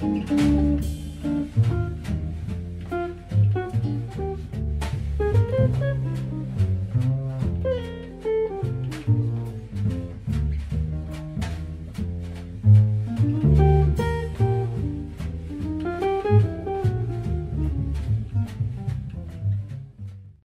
Música